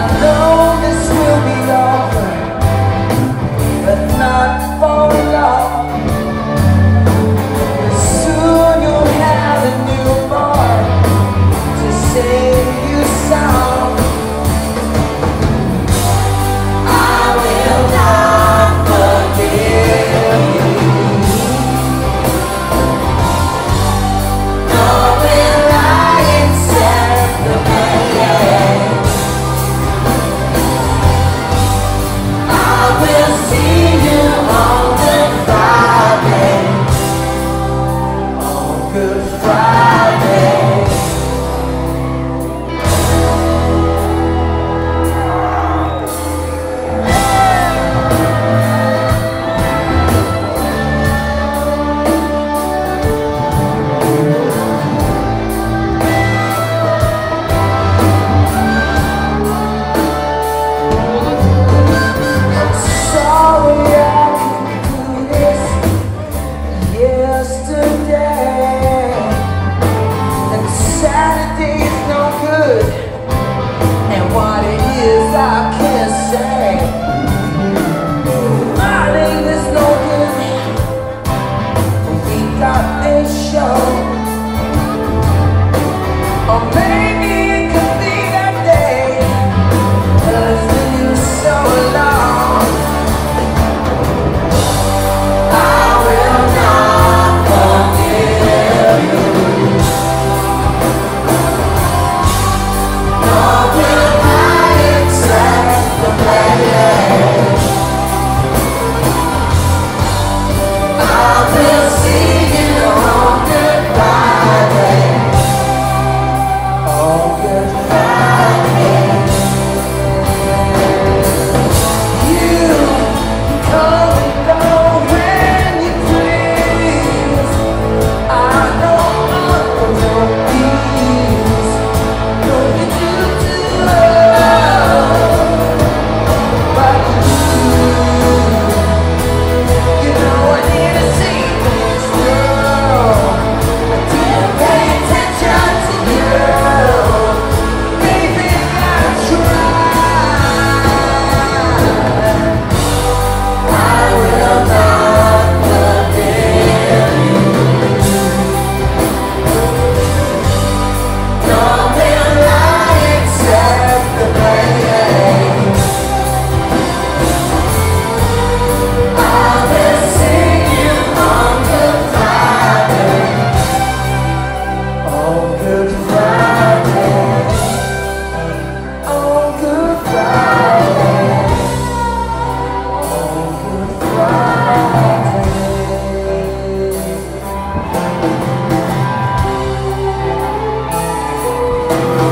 아, Friday. Oh.